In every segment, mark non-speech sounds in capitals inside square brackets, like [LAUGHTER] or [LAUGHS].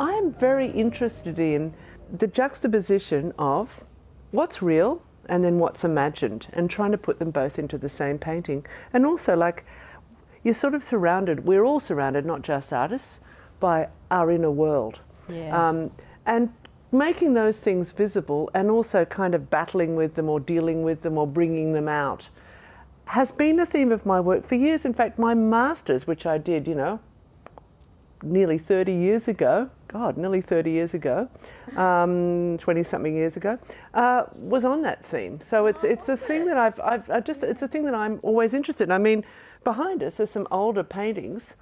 I'm very interested in the juxtaposition of what's real and then what's imagined and trying to put them both into the same painting. And also, like, you're sort of surrounded, we're all surrounded, not just artists, by our inner world. Yeah. Um, and making those things visible and also kind of battling with them or dealing with them or bringing them out has been a theme of my work for years. In fact, my master's, which I did, you know, nearly 30 years ago, God, nearly 30 years ago, 20 um, something years ago, uh, was on that theme. So it's, it's a thing that I've, I've I just, it's a thing that I'm always interested in. I mean, behind us are some older paintings.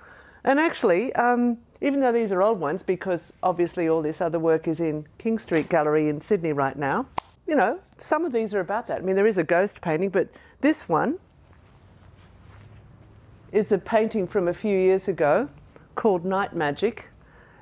And actually, um, even though these are old ones, because obviously all this other work is in King Street Gallery in Sydney right now, you know, some of these are about that. I mean, there is a ghost painting, but this one is a painting from a few years ago called Night Magic.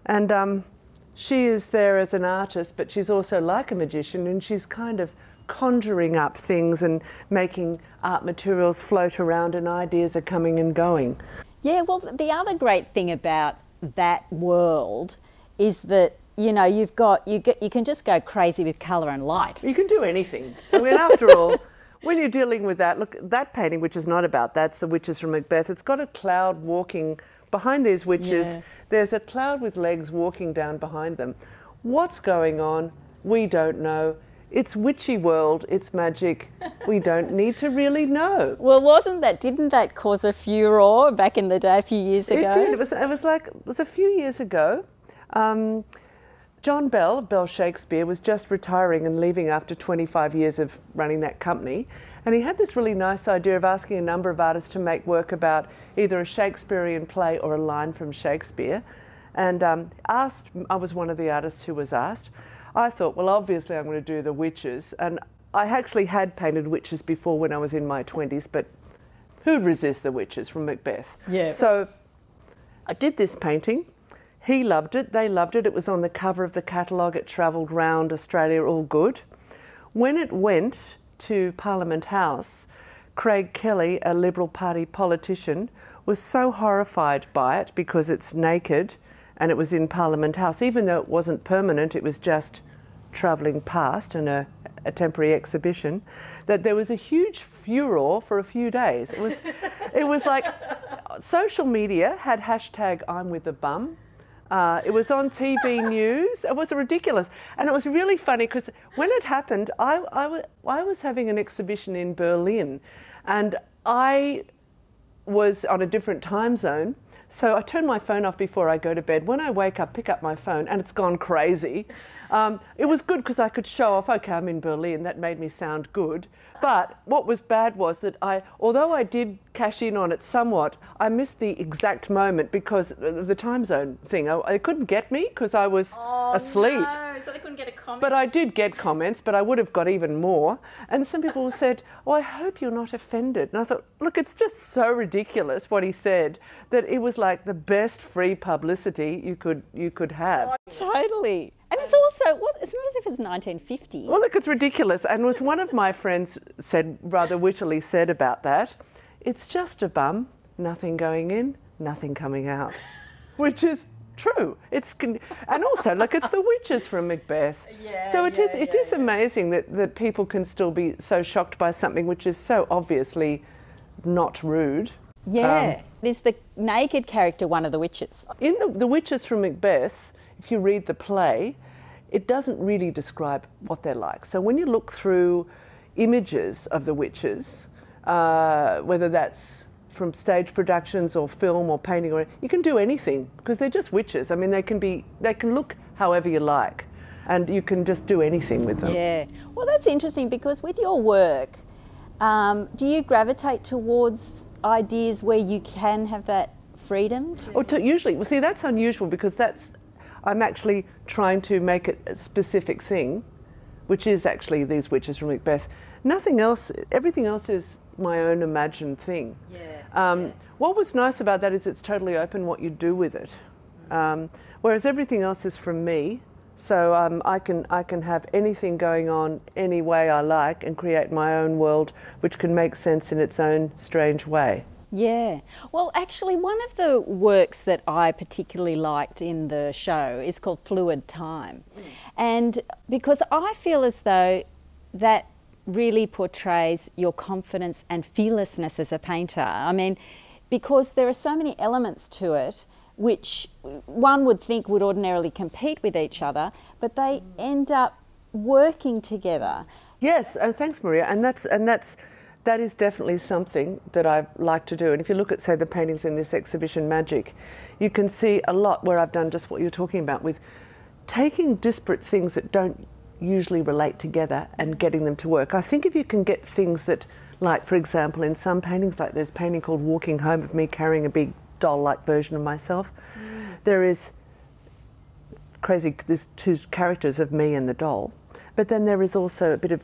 And um, she is there as an artist, but she's also like a magician, and she's kind of conjuring up things and making art materials float around, and ideas are coming and going. Yeah, well, the other great thing about that world is that you know you've got you get you can just go crazy with color and light. You can do anything. I mean, after all. [LAUGHS] When you're dealing with that, look, that painting, which is not about that's the witches from Macbeth. It's got a cloud walking behind these witches. Yeah. There's a cloud with legs walking down behind them. What's going on? We don't know. It's witchy world, it's magic. We don't need to really know. [LAUGHS] Well, wasn't that, didn't that cause a furor back in the day, a few years ago? It did. It was, it was like, it was a few years ago. Um, John Bell, Bell Shakespeare, was just retiring and leaving after 25 years of running that company. And he had this really nice idea of asking a number of artists to make work about either a Shakespearean play or a line from Shakespeare. And um, asked, I was one of the artists who was asked. I thought, well, obviously I'm going to do the witches. And I actually had painted witches before when I was in my 20s, but who'd resist the witches from Macbeth? Yeah. So I did this painting. He loved it, they loved it. It was on the cover of the catalogue, it travelled round Australia, all good. When it went to Parliament House, Craig Kelly, a Liberal Party politician, was so horrified by it because it's naked and it was in Parliament House, even though it wasn't permanent, it was just travelling past and a, a, temporary exhibition, that there was a huge furor for a few days. It was, it was like [LAUGHS] social media had hashtag I'm with the bum. Uh, it was on TV [LAUGHS] news. It was ridiculous. And it was really funny because when it happened, I, I, I was having an exhibition in Berlin and I was on a different time zone so I turn my phone off before I go to bed. When I wake up, pick up my phone, and it's gone crazy. Um, it was good because I could show off, okay, I'm in Berlin. That made me sound good. But what was bad was that I, although I did cash in on it somewhat, I missed the exact moment because of the time zone thing. I, I couldn't get me because I was oh, asleep. No. So they couldn't get a comment. But I did get comments, but I would have got even more. And some people [LAUGHS] said, "Oh, I hope you're not offended." And I thought, look, it's just so ridiculous what he said that it was like the best free publicity you could you could have. Oh, totally. And it's also, it's not as if it's 1950. Well, look, it's ridiculous. And what one of my friends said, rather wittily said about that, it's just a bum, nothing going in, nothing coming out. [LAUGHS] Which is true. It's and also look, it's the witches from Macbeth. [LAUGHS] Yeah, so it yeah, is. It yeah, is amazing that that people can still be so shocked by something which is so obviously not rude. Yeah, um, is the naked character one of the witches? In the, the witches from Macbeth, if you read the play, it doesn't really describe what they're like. So when you look through images of the witches, uh, whether that's from stage productions or film or painting or you can do anything because they're just witches. I mean, they can be they can look however you like, and you can just do anything with them. Yeah. Well, that's interesting because with your work, um, do you gravitate towards ideas where you can have that freedom? Or to, usually, well, see, that's unusual because that's I'm actually trying to make it a specific thing, which is actually these witches from Macbeth. Nothing else. Everything else is my own imagined thing. Yeah, um, yeah. What was nice about that is it's totally open what you do with it, um, whereas everything else is from me. So um, I can I can have anything going on any way I like and create my own world, which can make sense in its own strange way. Yeah. Well, actually, one of the works that I particularly liked in the show is called Fluid Time. And because I feel as though that really portrays your confidence and fearlessness as a painter. I mean, because there are so many elements to it which one would think would ordinarily compete with each other, but they end up working together. Yes, and thanks, Maria. And that's and that's that is definitely something that I like to do. And if you look at, say, the paintings in this exhibition, Magic, you can see a lot where I've done just what you're talking about with taking disparate things that don't usually relate together and getting them to work. I think if you can get things that, like for example, in some paintings, like there's a painting called Walking Home of me carrying a big doll-like version of myself. Mm. There is crazy. There's two characters of me and the doll, but then there is also a bit of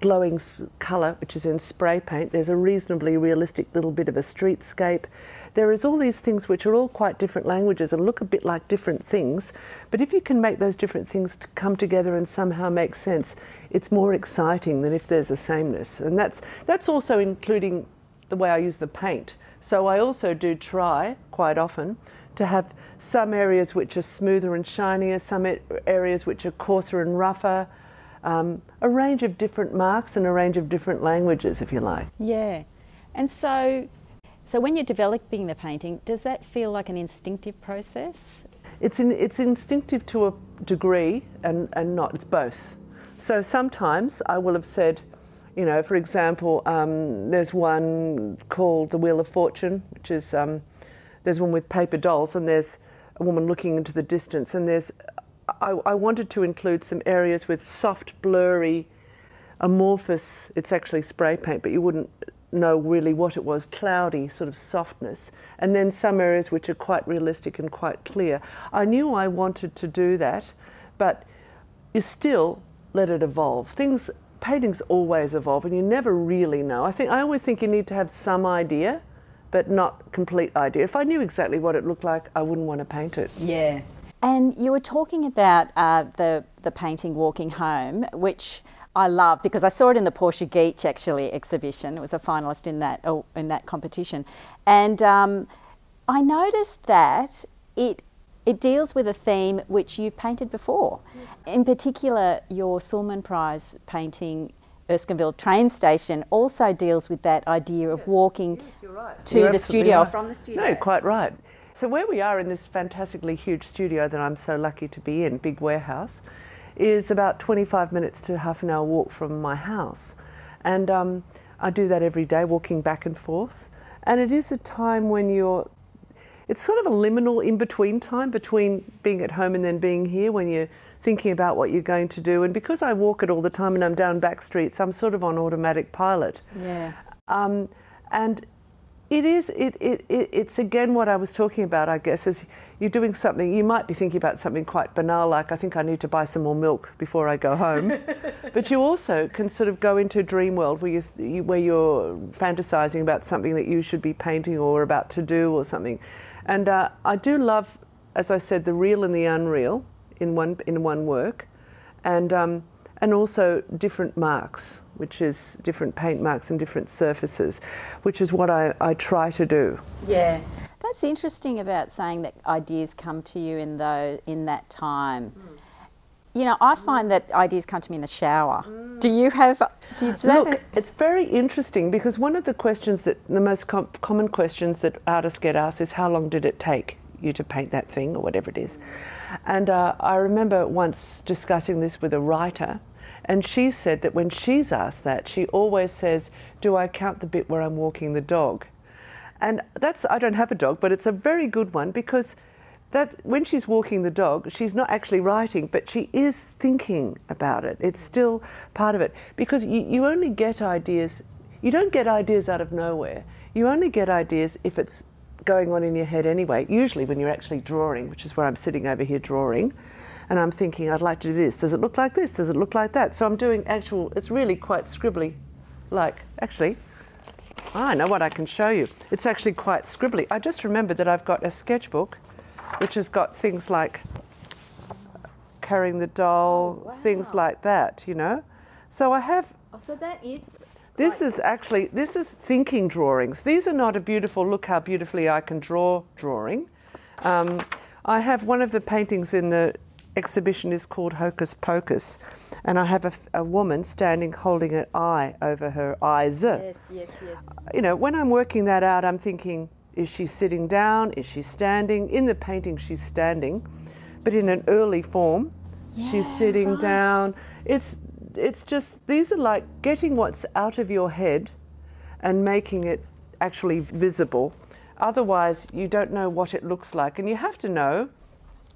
glowing colour, which is in spray paint. There's a reasonably realistic little bit of a streetscape. There is all these things which are all quite different languages and look a bit like different things. But if you can make those different things come together and somehow make sense, it's more exciting than if there's a sameness. And that's that's also including the way I use the paint. So I also do try quite often to have some areas which are smoother and shinier, some areas which are coarser and rougher, um, a range of different marks and a range of different languages, if you like. Yeah, and so, so when you're developing the painting, does that feel like an instinctive process? It's in, it's instinctive to a degree, and and not. It's both. So sometimes I will have said, you know, for example, um, there's one called The Wheel of Fortune, which is, um, there's one with paper dolls, and there's a woman looking into the distance, and there's, I, I wanted to include some areas with soft, blurry, amorphous, it's actually spray paint, but you wouldn't know really what it was, cloudy sort of softness, and then some areas which are quite realistic and quite clear. I knew I wanted to do that, but you still let it evolve. Things paintings always evolve and you never really know. I think I always think you need to have some idea, but not complete idea. If I knew exactly what it looked like, I wouldn't want to paint it. Yeah. And you were talking about uh, the the painting Walking Home, which I love because I saw it in the Portia Geach actually exhibition. It was a finalist in that oh, in that competition, and um, I noticed that it it deals with a theme which you've painted before. Yes. In particular, your Sulman Prize painting, Erskineville train station, also deals with that idea of yes. walking yes, right. to you're the studio right. from the studio. No, quite right. So, where we are in this fantastically huge studio that I'm so lucky to be in, big warehouse, is about 25 minutes to half an hour walk from my house. And um, I do that every day, walking back and forth. And it is a time when you're it's sort of a liminal in between time between being at home and then being here when you're thinking about what you're going to do. And because I walk it all the time and I'm down back streets, I'm sort of on automatic pilot. Yeah. Um, and it is, it, it, it, it's again what I was talking about, I guess, is you're doing something, you might be thinking about something quite banal, like I think I need to buy some more milk before I go home. [LAUGHS] but you also can sort of go into a dream world where, you, where you're fantasizing about something that you should be painting or about to do or something. And uh, I do love, as I said, the real and the unreal in one in one work, and um, and also different marks, which is different paint marks and different surfaces, which is what I, I try to do. Yeah. That's interesting about saying that ideas come to you in the in that time. Mm. You know, I find that ideas come to me in the shower. Mm. Do you have? Do you, Look, it's very interesting because one of the questions that the most com- common questions that artists get asked is how long did it take you to paint that thing or whatever it is. And uh, I remember once discussing this with a writer, and she said that when she's asked that, she always says, "Do I count the bit where I'm walking the dog?" And that's I don't have a dog, but it's a very good one because that when she's walking the dog, she's not actually writing, but she is thinking about it. It's still part of it because you, you only get ideas. You don't get ideas out of nowhere. You only get ideas if it's going on in your head anyway. Usually when you're actually drawing, which is where I'm sitting over here drawing, and I'm thinking I'd like to do this. Does it look like this? Does it look like that? So I'm doing actual. It's really quite scribbly, like actually. I know what I can show you. It's actually quite scribbly. I just remembered that I've got a sketchbook which has got things like carrying the doll, oh, wow. things like that, you know. So I have. Oh, so that is. This is actually this is thinking drawings. These are not a beautiful look how beautifully I can draw drawing. Um, I have one of the paintings in the exhibition is called Hocus Pocus, and I have a woman standing holding an eye over her eyes. Yes, yes, yes. You know, when I'm working that out, I'm thinking, is she sitting down? Is she standing? In the painting, she's standing, but in an early form, she's sitting right. down. It's it's just these are like getting what's out of your head and making it actually visible. Otherwise, you don't know what it looks like, and you have to know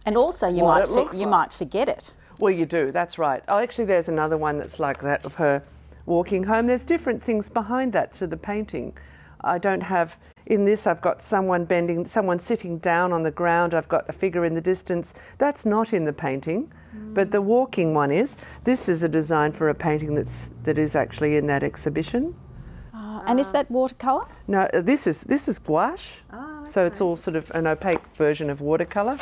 And also, you might you like. might forget it. Well, you do, that's right. Oh, actually, there's another one that's like that of her walking home. There's different things behind that to the painting. I don't have, in this, I've got someone bending, someone sitting down on the ground. I've got a figure in the distance. That's not in the painting, but the walking one is. This is a design for a painting that's, that is actually in that exhibition. Uh, and is that watercolour? No, uh, this is this is gouache, so it's all sort of an opaque version of watercolor.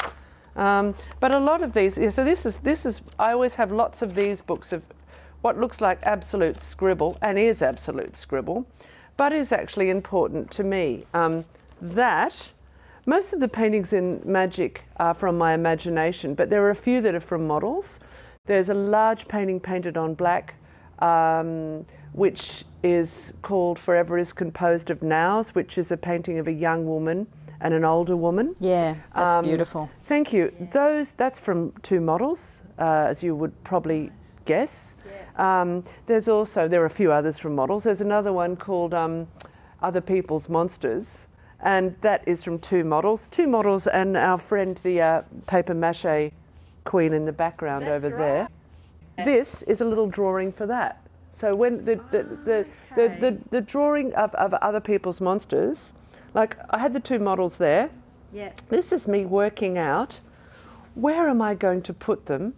Um, but a lot of these, yeah, so this is this is. I always have lots of these books of what looks like absolute scribble and is absolute scribble, but is actually important to me. Um, that most of the paintings in Magic are from my imagination, but there are a few that are from models. There's a large painting painted on black, um, which is called Forever is Composed of Nows, which is a painting of a young woman and an older woman. Yeah, that's Um, beautiful. Thank you. Those that's from two models, uh, as you would probably guess. Um, there's also there are a few others from models. There's another one called um, Other People's Monsters, and that is from two models. Two models and our friend the uh, paper mache queen in the background over there. This is a little drawing for that. So when the the, the, the, the, the drawing of, of other people's monsters, like I had the two models there. Yeah. This is me working out where am I going to put them?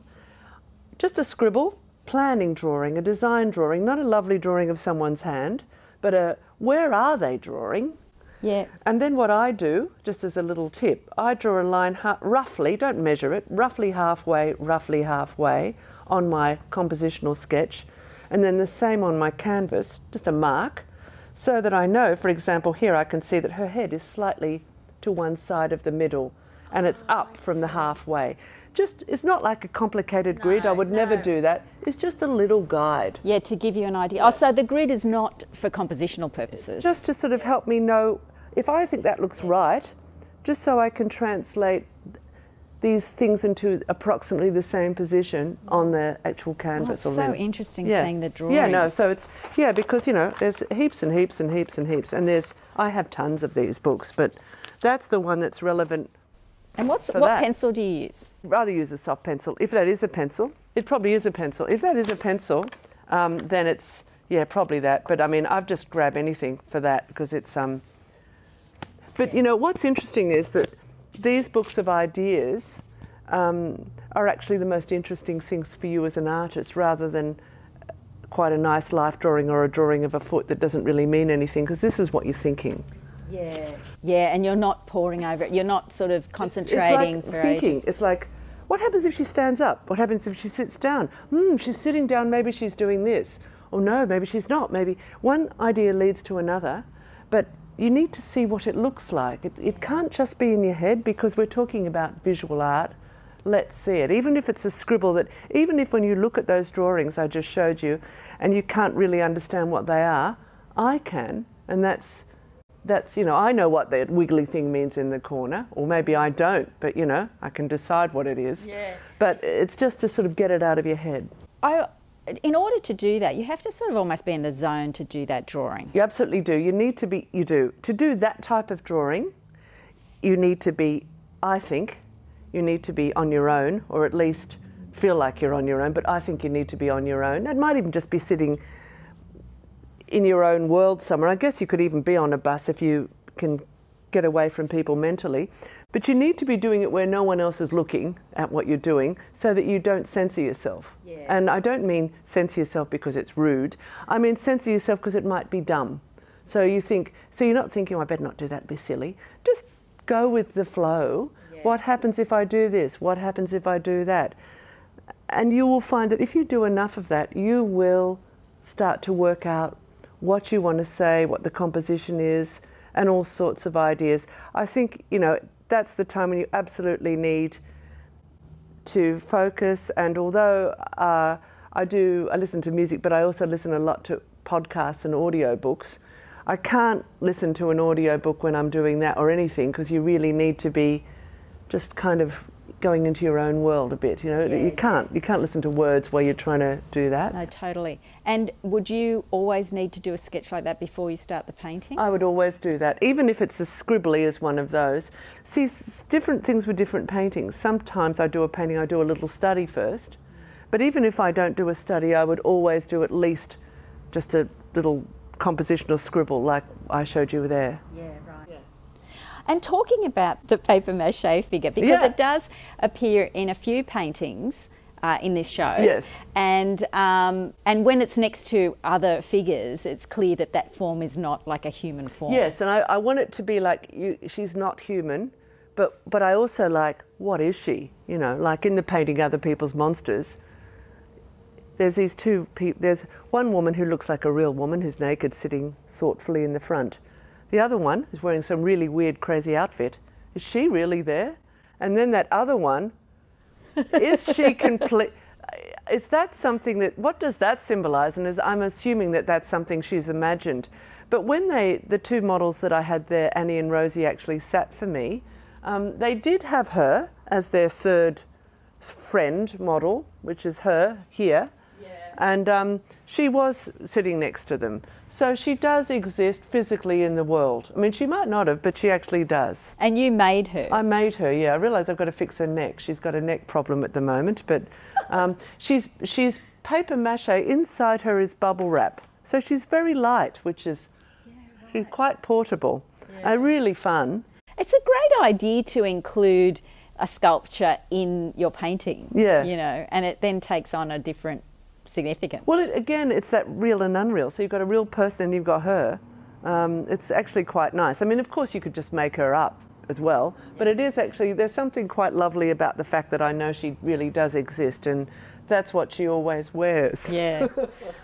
Just a scribble, planning drawing, a design drawing, not a lovely drawing of someone's hand, but a where are they drawing? Yeah. And then what I do, just as a little tip, I draw a line roughly, don't measure it, roughly halfway, roughly halfway on my compositional sketch, and then the same on my canvas, just a mark, so that I know, for example, here I can see that her head is slightly to one side of the middle and it's up from the halfway. Just, it's not like a complicated grid, I would never do that. It's just a little guide. Yeah, to give you an idea. Oh, so the grid is not for compositional purposes. just to sort of help me know if I think that looks right, just so I can translate these things into approximately the same position on the actual canvas. it's so interesting yeah. seeing the drawings. Yeah, no, so it's yeah because you know there's heaps and heaps and heaps and heaps, and there's I have tons of these books, but that's the one that's relevant. And what's what that. pencil do you use? Rather use a soft pencil if that is a pencil. It probably is a pencil. If that is a pencil, um, then it's yeah probably that. But I mean I've just grab anything for that because it's um. But you know what's interesting is that these books of ideas um, are actually the most interesting things for you as an artist, rather than quite a nice life drawing or a drawing of a foot that doesn't really mean anything because this is what you're thinking. Yeah. Yeah, and you're not pouring over it. You're not sort of concentrating it's like thinking. ages. It's like, what happens if she stands up? What happens if she sits down? Hmm, she's sitting down. Maybe she's doing this. Or no, maybe she's not. Maybe one idea leads to another, but you need to see what it looks like. It, it can't just be in your head because we're talking about visual art. Let's see it. Even if it's a scribble that, even if when you look at those drawings I just showed you and you can't really understand what they are, I can. And that's that's you know I know what that wiggly thing means in the corner, or maybe I don't, but you know I can decide what it is. Yeah. But it's just to sort of get it out of your head. I, in order to do that, you have to sort of almost be in the zone to do that drawing. You absolutely do. You need to be. You do to do that type of drawing. You need to be. I think you need to be on your own, or at least feel like you're on your own. But I think you need to be on your own. It might even just be sitting in your own world somewhere. I guess you could even be on a bus if you can get away from people mentally. But you need to be doing it where no one else is looking at what you're doing so that you don't censor yourself. Yeah. And I don't mean censor yourself because it's rude. I mean censor yourself because it might be dumb. So you think, so you're not thinking, oh, I better not do that, be silly. Just go with the flow. What happens if I do this? What happens if I do that? And you will find that if you do enough of that, you will start to work out what you want to say, what the composition is, and all sorts of ideas. I think, you know, that's the time when you absolutely need to focus. And although uh, I do, I listen to music, but I also listen a lot to podcasts and audio books. I can't listen to an audio book when I'm doing that or anything because you really need to be just kind of going into your own world a bit. You know, Yeah. you can't you can't listen to words while you're trying to do that. No, totally. And would you always need to do a sketch like that before you start the painting? I would always do that, even if it's as scribbly as one of those. See, different things with different paintings. Sometimes I do a painting, I do a little study first. But even if I don't do a study, I would always do at least just a little compositional scribble like I showed you there. Yeah. And talking about the paper mache figure, because Yeah. it does appear in a few paintings uh, in this show. Yes. And um, and when it's next to other figures, it's clear that that form is not like a human form. Yes, and I, I want it to be like you, she's not human, but but I also like what is she? You know, like in the painting other people's monsters. There's these two people. There's one woman who looks like a real woman who's naked, sitting thoughtfully in the front. The other one is wearing some really weird, crazy outfit. Is she really there? And then that other one, is she [LAUGHS] complete? Is that something that? What does that symbolise? And is, I'm assuming that that's something she's imagined. But when they, the two models that I had there, Annie and Rosie, actually sat for me, um, they did have her as their third friend model, which is her here. And um, she was sitting next to them. So she does exist physically in the world. I mean, she might not have, but she actually does. And you made her. I made her, yeah. I realise I've got to fix her neck. She's got a neck problem at the moment, but um, [LAUGHS] she's, she's paper mache. Inside her is bubble wrap. So she's very light, which is she's quite portable. Uh, really fun. It's a great idea to include a sculpture in your painting. Yeah. You know, and it then takes on a different significance. Well, it, again, it's that real and unreal. So you've got a real person and you've got her. Um, it's actually quite nice. I mean, of course, you could just make her up as well, but it is actually, there's something quite lovely about the fact that I know she really does exist and that's what she always wears. Yeah.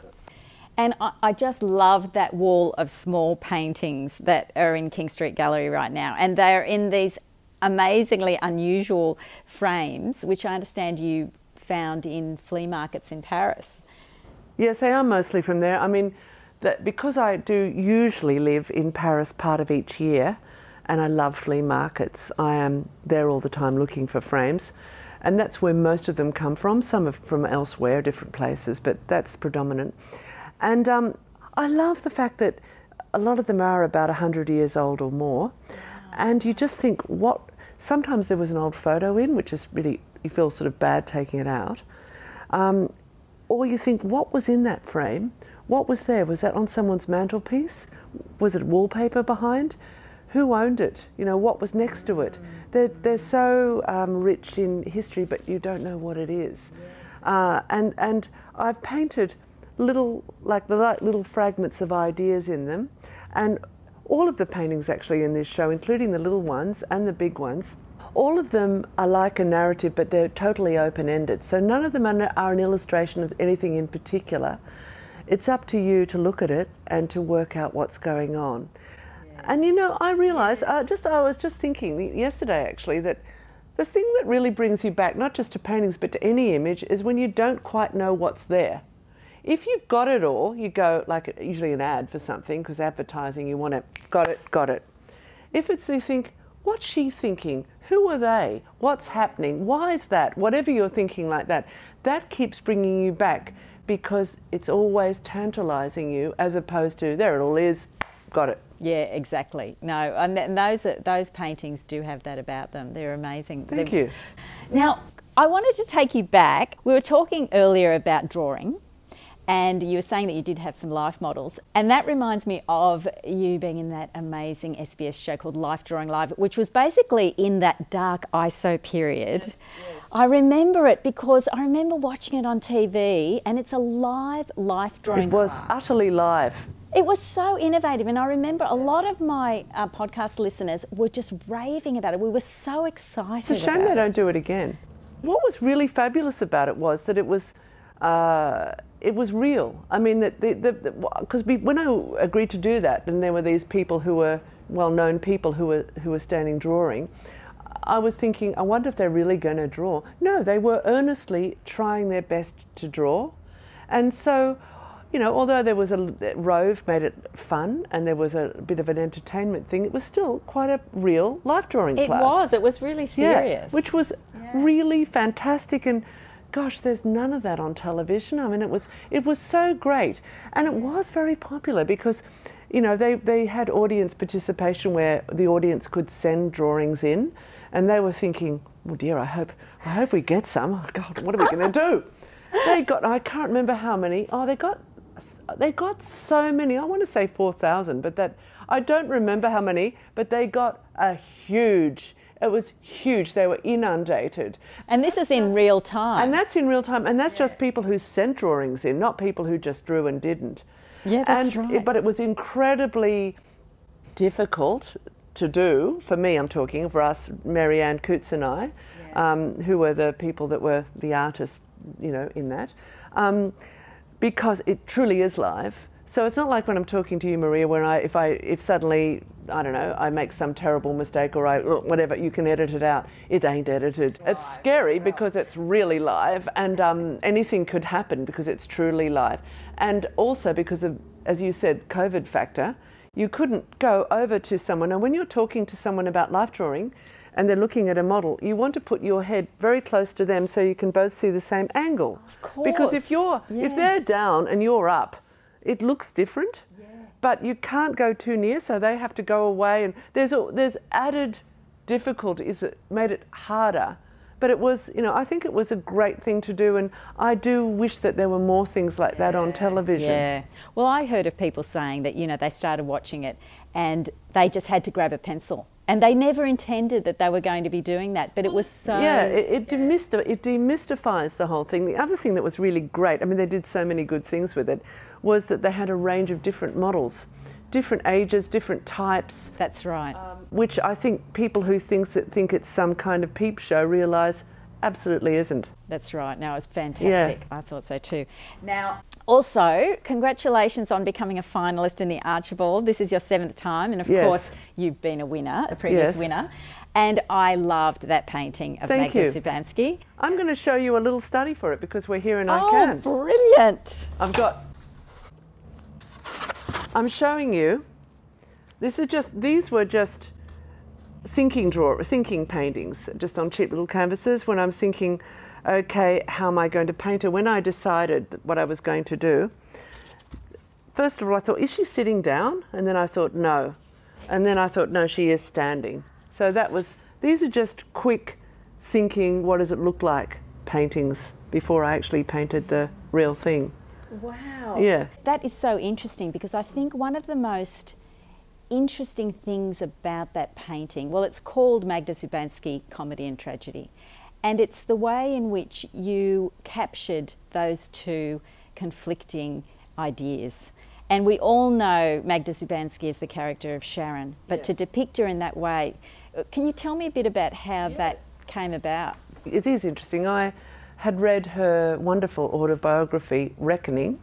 [LAUGHS] and I, I just love that wall of small paintings that are in King Street Gallery right now. And they're in these amazingly unusual frames, which I understand you found in flea markets in Paris. Yes, they are mostly from there. I mean, that because I do usually live in Paris part of each year, and I love flea markets, I am there all the time looking for frames, and that's where most of them come from. Some are from elsewhere, different places, but that's predominant. And um, I love the fact that a lot of them are about 100 years old or more, and you just think, what? Sometimes there was an old photo in, which is really, you feel sort of bad taking it out. Um, or you think, what was in that frame? What was there? Was that on someone's mantelpiece? Was it wallpaper behind? Who owned it? You know, what was next to it? They're, they're so um, rich in history, but you don't know what it is. Uh, and, and I've painted little, like the li- little fragments of ideas in them. And all of the paintings actually in this show, including the little ones and the big ones, all of them are like a narrative, but they're totally open ended. So none of them are, an illustration of anything in particular. It's up to you to look at it and to work out what's going on. And you know, I realise, uh, just I was just thinking yesterday actually that the thing that really brings you back, not just to paintings but to any image, is when you don't quite know what's there. If you've got it all, you go like usually an ad for something because advertising, you want it, got it, got it. If it's you think, what's she thinking? Who are they? What's happening? Why is that? Whatever you're thinking like that, that keeps bringing you back because it's always tantalizing you as opposed to there it all is, got it. Yeah, exactly. No, and, th- and those are, those paintings do have that about them. They're amazing. Thank They're- you. Now, I wanted to take you back. We were talking earlier about drawing, and you were saying that you did have some life models. And that reminds me of you being in that amazing SBS show called Life Drawing Live, which was basically in that dark ISO period. Yes, yes. I remember it because I remember watching it on TV, and it's a live life drawing It was class. utterly live. It was so innovative, and I remember a lot of my uh, podcast listeners were just raving about it. We were so excited. It's a shame about they it. don't do it again. What was really fabulous about it was that it was uh, it was real. I mean, that because when I agreed to do that, and there were these people who were well-known people who were who were standing drawing. I was thinking, I wonder if they're really going to draw. No, they were earnestly trying their best to draw, and so you know, although there was a Rove made it fun and there was a bit of an entertainment thing, it was still quite a real life drawing it class. It was. It was really serious. Yeah, which was yeah. really fantastic and gosh, there's none of that on television. I mean, it was it was so great and it was very popular because you know, they, they had audience participation where the audience could send drawings in and they were thinking, oh dear, I hope I hope we get some. Oh [LAUGHS] God, what are we going to do? They got I can't remember how many. Oh, they got they got so many. I want to say 4,000, but that I don't remember how many, but they got a huge it was huge. They were inundated. And this is in real time. And that's in real time. And that's yeah. just people who sent drawings in, not people who just drew and didn't. Yeah, that's and right. But it was incredibly difficult to do, for me, I'm talking, for us, Marianne Coots and I, yeah. um, who were the people that were the artists, you know, in that. Um, because it truly is live. So it's not like when I'm talking to you, Maria, where I, if I, if suddenly, I don't know, I make some terrible mistake or I, whatever, you can edit it out. It ain't edited. Right. It's scary right. because it's really live, and um, anything could happen because it's truly live, and also because of, as you said, COVID factor. You couldn't go over to someone, and when you're talking to someone about life drawing, and they're looking at a model, you want to put your head very close to them so you can both see the same angle. Of course. Because if you're yeah. if they're down and you're up, it looks different. Yeah. But you can't go too near, so they have to go away and there's a, there's added difficulties It made it harder. But it was, you know, I think it was a great thing to do, and I do wish that there were more things like that on television. Yeah. Well, I heard of people saying that, you know, they started watching it and they just had to grab a pencil and they never intended that they were going to be doing that, but it was so. Yeah, it, it, it demystifies the whole thing. The other thing that was really great, I mean, they did so many good things with it, was that they had a range of different models, different ages, different types. That's right. Um, which I think people who thinks that think it's some kind of peep show realise absolutely isn't. That's right. Now it's fantastic. Yeah. I thought so too. Now, also, congratulations on becoming a finalist in the Archibald. This is your seventh time, and of yes. course, you've been a winner, a previous yes. winner. And I loved that painting of Thank Magda Szubanski. I'm going to show you a little study for it because we're here in oh, ICANN. brilliant! I've got. I'm showing you. This is just. These were just thinking draw, thinking paintings, just on cheap little canvases. When I'm thinking okay, how am I going to paint her? When I decided what I was going to do, first of all, I thought, is she sitting down? And then I thought, no. And then I thought, no, she is standing. So that was, these are just quick thinking, what does it look like paintings before I actually painted the real thing. Wow. Yeah. That is so interesting because I think one of the most interesting things about that painting, well, it's called Magda Szubanski Comedy and Tragedy. And it's the way in which you captured those two conflicting ideas. And we all know Magda Szubanski as the character of Sharon, but yes. to depict her in that way, uh, can you tell me a bit about how yes. that came about? It is interesting. I had read her wonderful autobiography, Reckoning,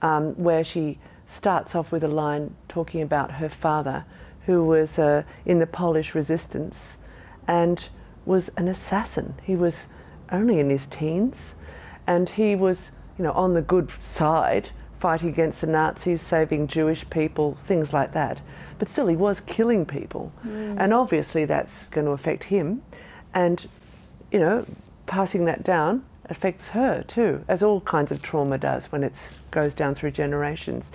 um, where she starts off with a line talking about her father, who was uh, in the Polish resistance. And was an assassin. He was only in his teens, and he was, you know, on the good side, fighting against the Nazis, saving Jewish people, things like that. But still, he was killing people, mm. and obviously that's going to affect him, and you know, passing that down affects her too, as all kinds of trauma does when it goes down through generations.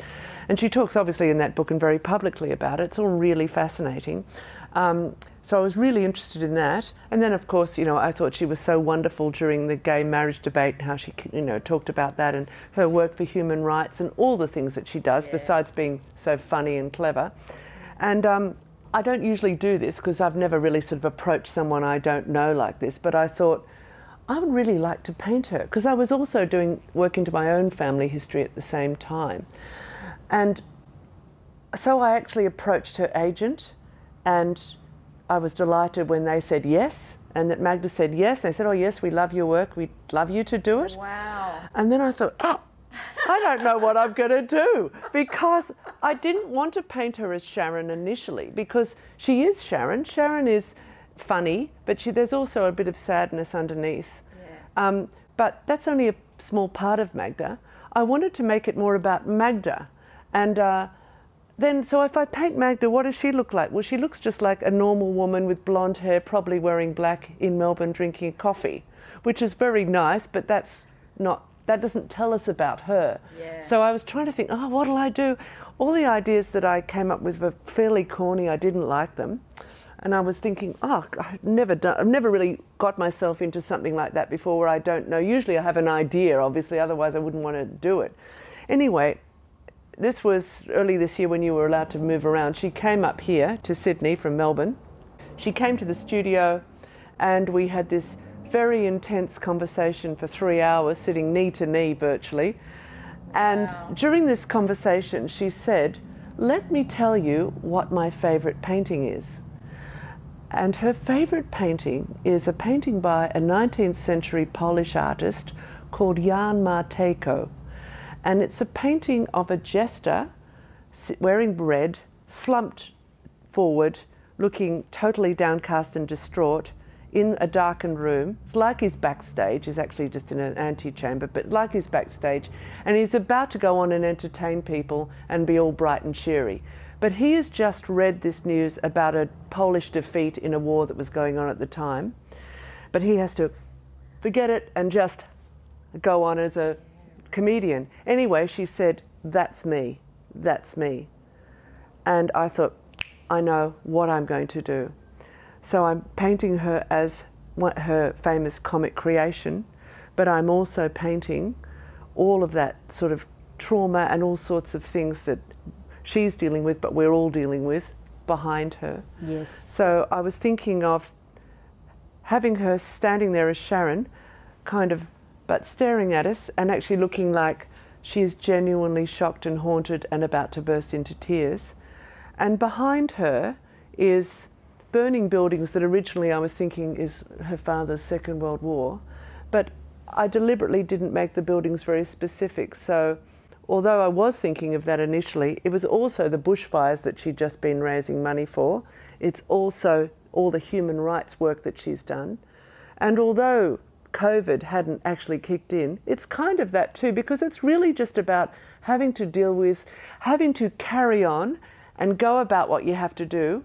And she talks obviously in that book and very publicly about it. It's all really fascinating. Um, so I was really interested in that. And then, of course, you know, I thought she was so wonderful during the gay marriage debate, and how she, you know, talked about that and her work for human rights and all the things that she does, yeah. besides being so funny and clever. And um, I don't usually do this because I've never really sort of approached someone I don't know like this, but I thought I would really like to paint her because I was also doing work into my own family history at the same time. And so I actually approached her agent and I was delighted when they said yes and that Magda said yes. They said, "Oh yes, we love your work. We'd love you to do it." Wow! And then I thought, oh, I don't know what I'm going to do because I didn't want to paint her as Sharon initially because she is Sharon. Sharon is funny, but she, there's also a bit of sadness underneath. Yeah. Um, but that's only a small part of Magda. I wanted to make it more about Magda. And uh, then, so if I paint Magda, what does she look like? Well, she looks just like a normal woman with blonde hair, probably wearing black in Melbourne drinking coffee, which is very nice, but that's not, that doesn't tell us about her. Yeah. So I was trying to think, oh, what'll I do? All the ideas that I came up with were fairly corny, I didn't like them. And I was thinking, oh, I've never done, I've never really got myself into something like that before where I don't know. Usually I have an idea, obviously, otherwise I wouldn't want to do it. Anyway, this was early this year when you were allowed to move around. She came up here to Sydney from Melbourne. She came to the studio and we had this very intense conversation for three hours, sitting knee to knee virtually. And wow. during this conversation, she said, Let me tell you what my favourite painting is. And her favourite painting is a painting by a 19th century Polish artist called Jan Matejko. And it's a painting of a jester wearing red, slumped forward, looking totally downcast and distraught in a darkened room. It's like he's backstage, he's actually just in an antechamber, but like he's backstage, and he's about to go on and entertain people and be all bright and cheery. But he has just read this news about a Polish defeat in a war that was going on at the time. But he has to forget it and just go on as a comedian. Anyway, she said, That's me. That's me. And I thought, I know what I'm going to do. So I'm painting her as her famous comic creation, but I'm also painting all of that sort of trauma and all sorts of things that she's dealing with, but we're all dealing with behind her. Yes. So I was thinking of having her standing there as Sharon, kind of but staring at us and actually looking like she is genuinely shocked and haunted and about to burst into tears. And behind her is burning buildings that originally I was thinking is her father's Second World War, but I deliberately didn't make the buildings very specific. So, although I was thinking of that initially, it was also the bushfires that she'd just been raising money for. It's also all the human rights work that she's done. And although COVID hadn't actually kicked in, it's kind of that too, because it's really just about having to deal with, having to carry on and go about what you have to do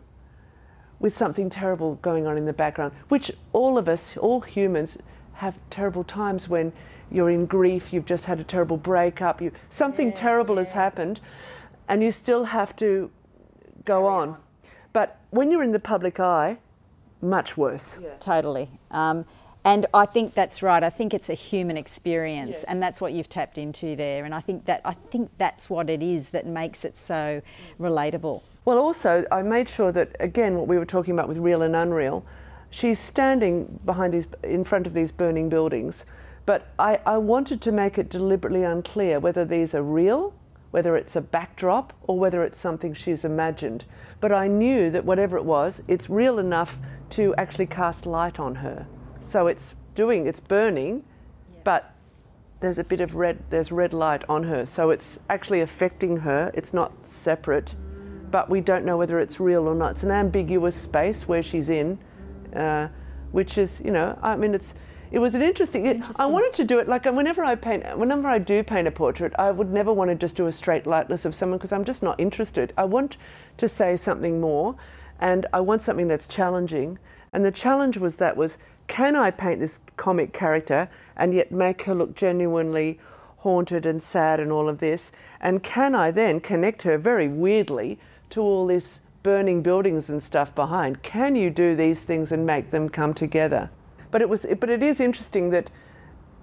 with something terrible going on in the background, which all of us, all humans, have terrible times when you're in grief, you've just had a terrible breakup, you, something yeah, terrible yeah. has happened, and you still have to go on. on. But when you're in the public eye, much worse. Yeah. Totally. Um, and I think that's right. I think it's a human experience, yes. and that's what you've tapped into there. And I think that I think that's what it is that makes it so relatable. Well, also I made sure that again, what we were talking about with real and unreal, she's standing behind these, in front of these burning buildings, but I, I wanted to make it deliberately unclear whether these are real, whether it's a backdrop, or whether it's something she's imagined. But I knew that whatever it was, it's real enough to actually cast light on her. So it's doing, it's burning, yeah. but there's a bit of red, there's red light on her. So it's actually affecting her. It's not separate, mm. but we don't know whether it's real or not. It's an ambiguous space where she's in, uh, which is, you know, I mean, it's, it was an interesting, interesting. I wanted to do it like whenever I paint, whenever I do paint a portrait, I would never want to just do a straight likeness of someone because I'm just not interested. I want to say something more, and I want something that's challenging. And the challenge was that was can I paint this comic character and yet make her look genuinely haunted and sad and all of this? And can I then connect her very weirdly to all this burning buildings and stuff behind? Can you do these things and make them come together? But it was, but it is interesting that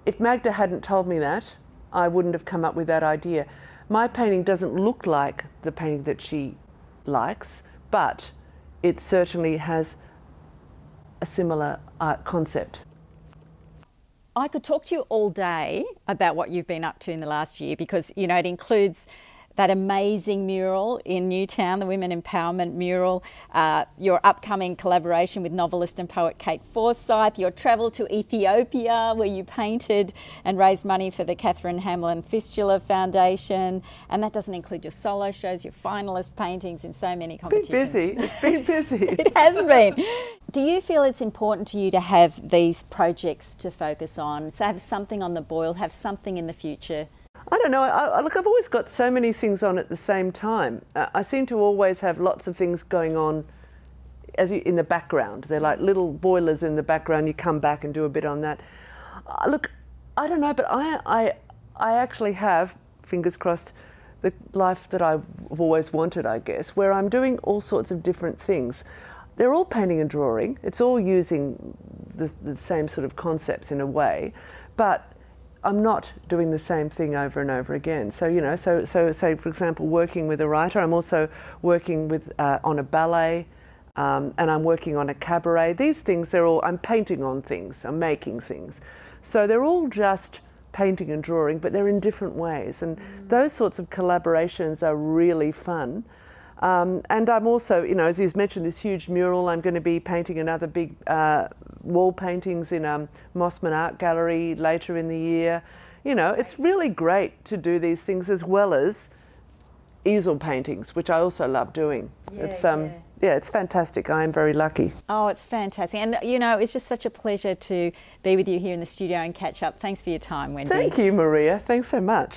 if Magda hadn't told me that, I wouldn't have come up with that idea. My painting doesn't look like the painting that she likes, but it certainly has a similar uh, concept. I could talk to you all day about what you've been up to in the last year because, you know, it includes that amazing mural in Newtown, the Women Empowerment mural, uh, your upcoming collaboration with novelist and poet Kate Forsyth, your travel to Ethiopia where you painted and raised money for the Catherine Hamlin Fistula Foundation, and that doesn't include your solo shows, your finalist paintings in so many competitions. Been busy. It's been [LAUGHS] busy. it has been. Do you feel it's important to you to have these projects to focus on, to have something on the boil, have something in the future? I don't know. I, look, I've always got so many things on at the same time. Uh, I seem to always have lots of things going on as you, in the background. They're like little boilers in the background. You come back and do a bit on that. Uh, look, I don't know, but I, I, I actually have, fingers crossed, the life that I've always wanted, I guess, where I'm doing all sorts of different things. They're all painting and drawing. It's all using the, the same sort of concepts in a way, but I'm not doing the same thing over and over again. So you know, so so say for example, working with a writer, I'm also working with uh, on a ballet, um, and I'm working on a cabaret. These things, they're all I'm painting on things, I'm making things, so they're all just painting and drawing, but they're in different ways, and mm. those sorts of collaborations are really fun. Um, and I'm also, you know, as you've mentioned, this huge mural. I'm going to be painting another big uh, wall paintings in um, Mosman Art Gallery later in the year. You know, it's really great to do these things as well as easel paintings, which I also love doing. Yeah, it's um, yeah. yeah. it's fantastic. I am very lucky. Oh, it's fantastic, and you know, it's just such a pleasure to be with you here in the studio and catch up. Thanks for your time, Wendy. Thank you, Maria. Thanks so much.